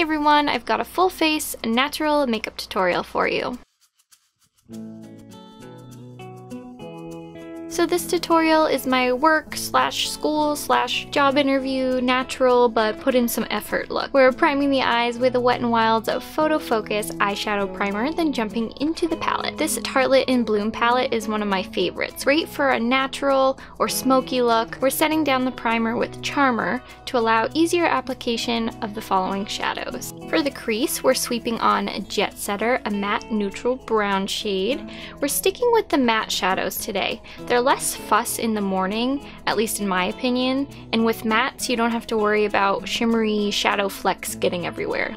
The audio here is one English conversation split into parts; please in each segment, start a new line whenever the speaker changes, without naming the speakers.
Everyone, I've got a full face natural makeup tutorial for you. So this tutorial is my work slash school slash job interview natural but put in some effort look. We're priming the eyes with a Wet n Wild's Photo Focus eyeshadow primer, then jumping into the palette. This Tartelette in Bloom palette is one of my favorites. Great for a natural or smoky look. We're setting down the primer with Charmer to allow easier application of the following shadows. For the crease, we're sweeping on Jet Setter, a matte neutral brown shade. We're sticking with the matte shadows today. They're less fuss in the morning, at least in my opinion, and with mattes you don't have to worry about shimmery shadow flecks getting everywhere.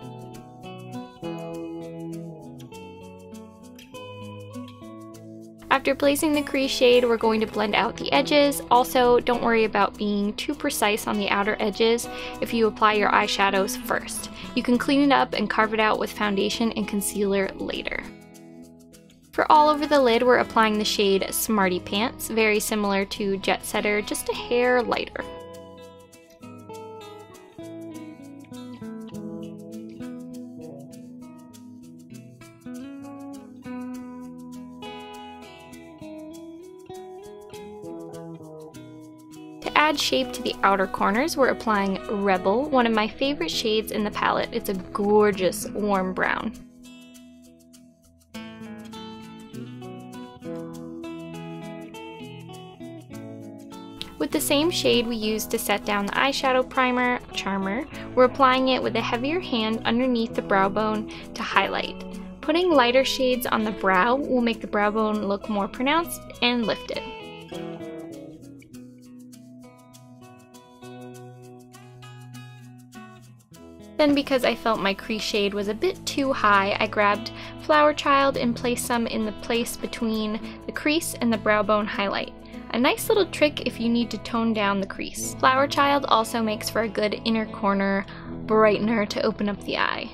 After placing the crease shade, we're going to blend out the edges. Also, don't worry about being too precise on the outer edges if you apply your eyeshadows first. You can clean it up and carve it out with foundation and concealer later. For all over the lid, we're applying the shade Smarty Pants, very similar to Jet Setter, just a hair lighter. To add shape to the outer corners, we're applying Rebel, one of my favorite shades in the palette. It's a gorgeous warm brown. With the same shade we used to set down the eyeshadow primer, Charmer, we're applying it with a heavier hand underneath the brow bone to highlight. Putting lighter shades on the brow will make the brow bone look more pronounced and lifted. Then because I felt my crease shade was a bit too high, I grabbed Flower Child and placed some in the place between the crease and the brow bone highlight. A nice little trick if you need to tone down the crease. Flower Child also makes for a good inner corner brightener to open up the eye.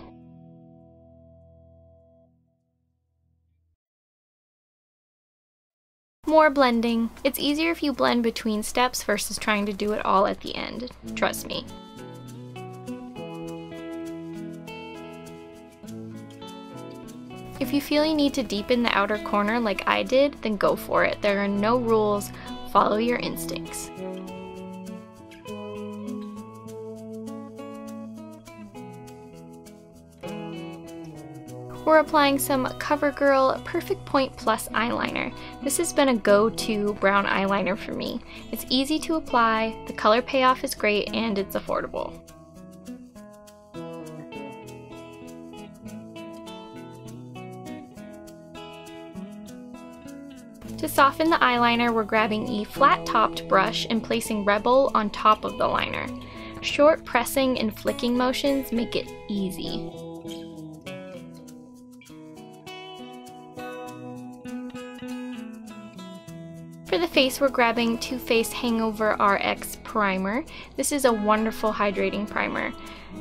More blending. It's easier if you blend between steps versus trying to do it all at the end. Trust me. If you feel you need to deepen the outer corner like I did, then go for it. There are no rules, follow your instincts. We're applying some CoverGirl Perfect Point Plus eyeliner. This has been a go-to brown eyeliner for me. It's easy to apply, the color payoff is great, and it's affordable. To soften the eyeliner, we're grabbing a flat-topped brush and placing Rebel on top of the liner. Short pressing and flicking motions make it easy. The face, we're grabbing Too Faced Hangover RX Primer. This is a wonderful hydrating primer.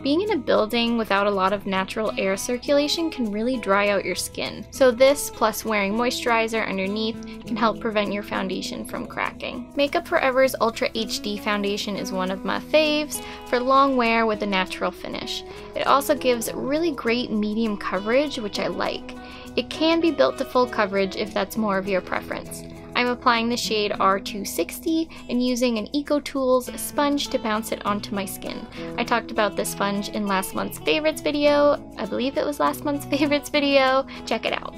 Being in a building without a lot of natural air circulation can really dry out your skin. So this, plus wearing moisturizer underneath, can help prevent your foundation from cracking. Make Up For Ever's Ultra HD foundation is one of my faves for long wear with a natural finish. It also gives really great medium coverage, which I like. It can be built to full coverage if that's more of your preference. I'm applying the shade R260 and using an EcoTools sponge to bounce it onto my skin. I talked about this sponge in last month's favorites video. I believe it was last month's favorites video. Check it out.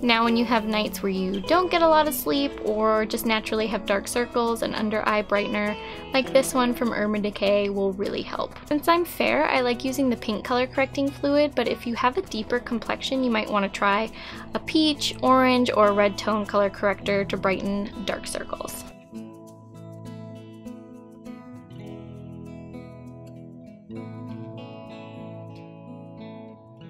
Now when you have nights where you don't get a lot of sleep or just naturally have dark circles, an under eye brightener like this one from Urban Decay will really help. Since I'm fair, I like using the pink color correcting fluid, but if you have a deeper complexion, you might want to try a peach, orange, or red tone color corrector to brighten dark circles.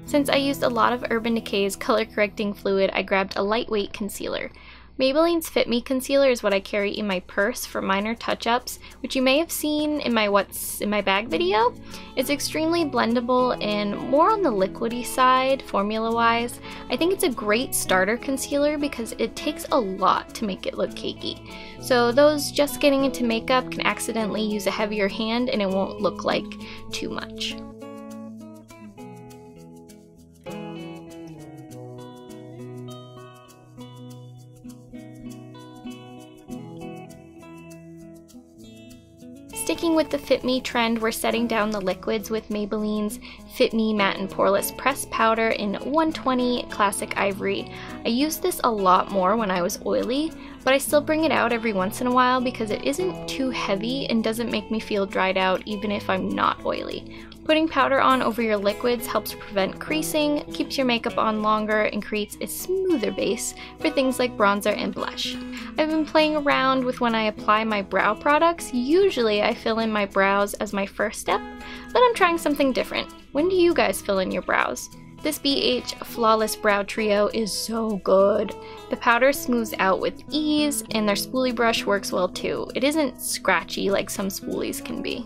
Since I used a lot of Urban Decay's color correcting fluid, I grabbed a lightweight concealer. Maybelline's Fit Me Concealer is what I carry in my purse for minor touch-ups, which you may have seen in my What's in My Bag video. It's extremely blendable and more on the liquidy side, formula-wise. I think it's a great starter concealer because it takes a lot to make it look cakey. So those just getting into makeup can accidentally use a heavier hand and it won't look like too much. With the Fit Me trend, we're setting down the liquids with Maybelline's Fit Me Matte and Poreless Pressed Powder in 120 Classic Ivory. I use this a lot more when I was oily, but I still bring it out every once in a while because it isn't too heavy and doesn't make me feel dried out even if I'm not oily. Putting powder on over your liquids helps prevent creasing, keeps your makeup on longer, and creates a smoother base for things like bronzer and blush. I've been playing around with when I apply my brow products. Usually I fill in my brows as my first step, but I'm trying something different. When do you guys fill in your brows? This BH Flawless Brow Trio is so good. The powder smooths out with ease, and their spoolie brush works well too. It isn't scratchy like some spoolies can be.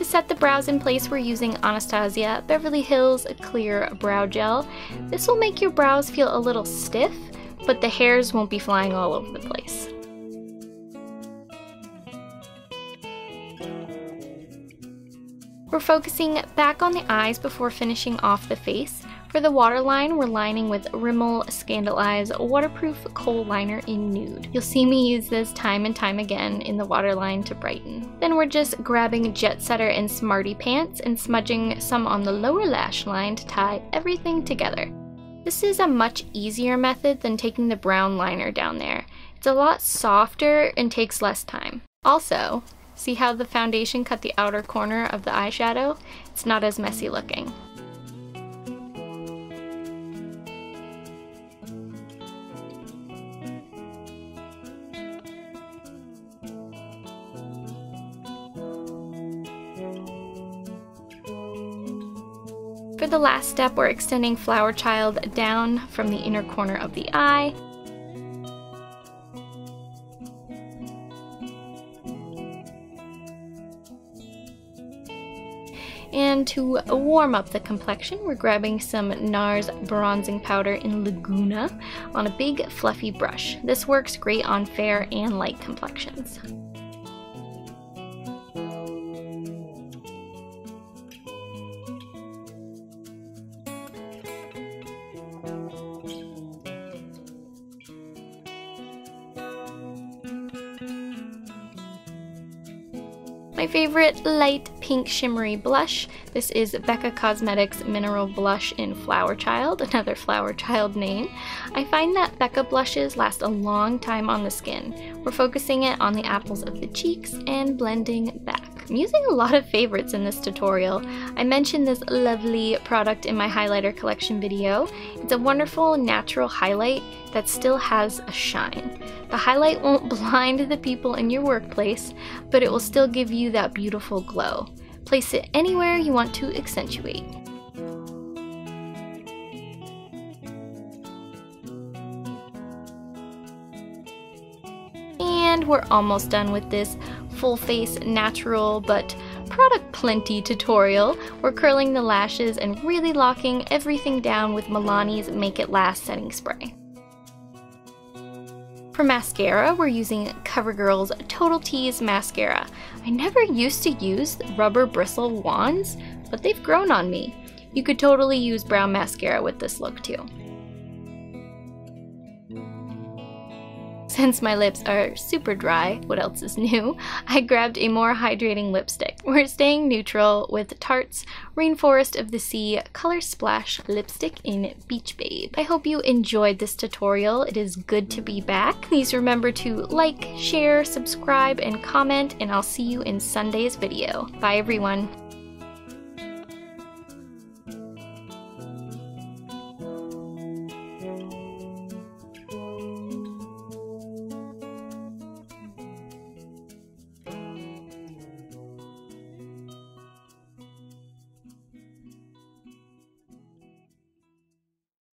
To set the brows in place, we're using Anastasia Beverly Hills Clear Brow Gel. This will make your brows feel a little stiff, but the hairs won't be flying all over the place. We're focusing back on the eyes before finishing off the face. For the waterline, we're lining with Rimmel Scandaleyes Waterproof Kohl Liner in Nude. You'll see me use this time and time again in the waterline to brighten. Then we're just grabbing Jet Setter and Smarty Pants and smudging some on the lower lash line to tie everything together. This is a much easier method than taking the brown liner down there. It's a lot softer and takes less time. Also, see how the foundation cut the outer corner of the eyeshadow? It's not as messy looking. For the last step, we're extending Flower Child down from the inner corner of the eye. And to warm up the complexion, we're grabbing some NARS bronzing powder in Laguna on a big fluffy brush. This works great on fair and light complexions. Favorite light pink shimmery blush. This is Becca Cosmetics Mineral Blush in Flower Child, another Flower Child name. I find that Becca blushes last a long time on the skin. We're focusing it on the apples of the cheeks and blending back. I'm using a lot of favorites in this tutorial. I mentioned this lovely product in my highlighter collection video. It's a wonderful natural highlight that still has a shine. The highlight won't blind the people in your workplace, but it will still give you that beautiful glow. Place it anywhere you want to accentuate. And we're almost done with this full face natural but product plenty tutorial. We're curling the lashes and really locking everything down with Milani's Make It Last setting spray. For mascara, we're using CoverGirl's Total Tease Mascara. I never used to use rubber bristle wands, but they've grown on me. You could totally use brown mascara with this look too. Since my lips are super dry, what else is new, I grabbed a more hydrating lipstick. We're staying neutral with Tarte's Rainforest of the Sea Color Splash lipstick in Beach Babe. I hope you enjoyed this tutorial. It is good to be back. Please remember to like, share, subscribe, and comment, and I'll see you in Sunday's video. Bye everyone.